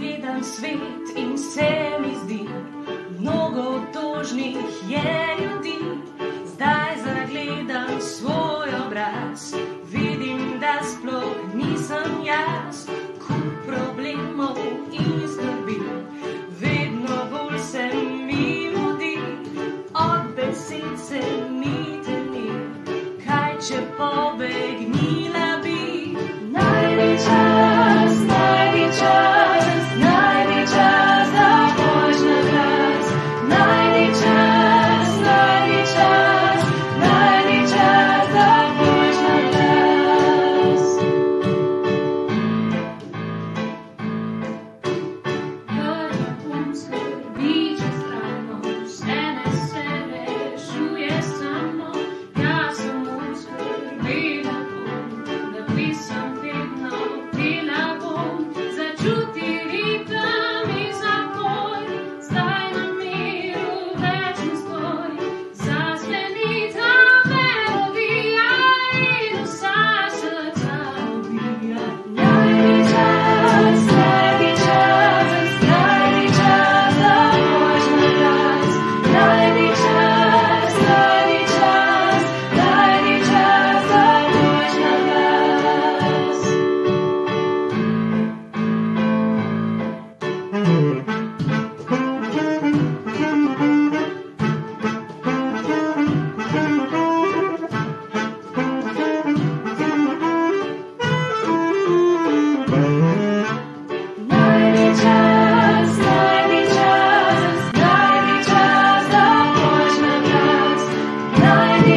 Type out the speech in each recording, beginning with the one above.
gledam svet in se mi zdi, mnogo obtožnih je ljudi. Zdaj zagledam svoj obraz, vidim, da sploh nisem jaz, kup problemov in skrbi. Vedno bolj se mi mudi, od besed se mi temi, kaj če pobe.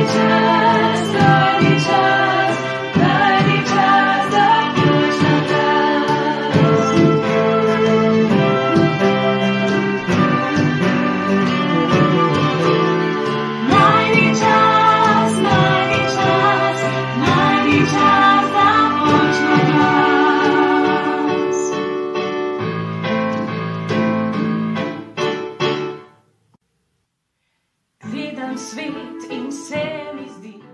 Jesus. dann swingt im Semisin.